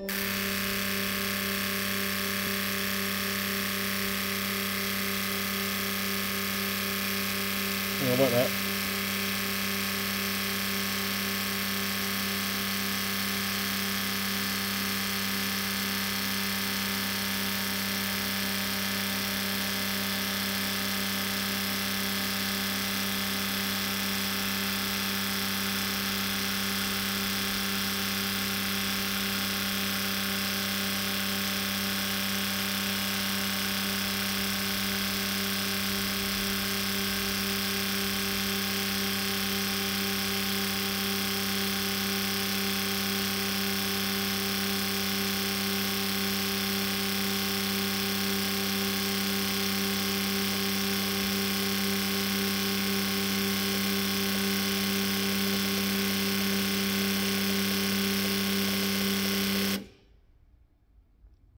I don't about that?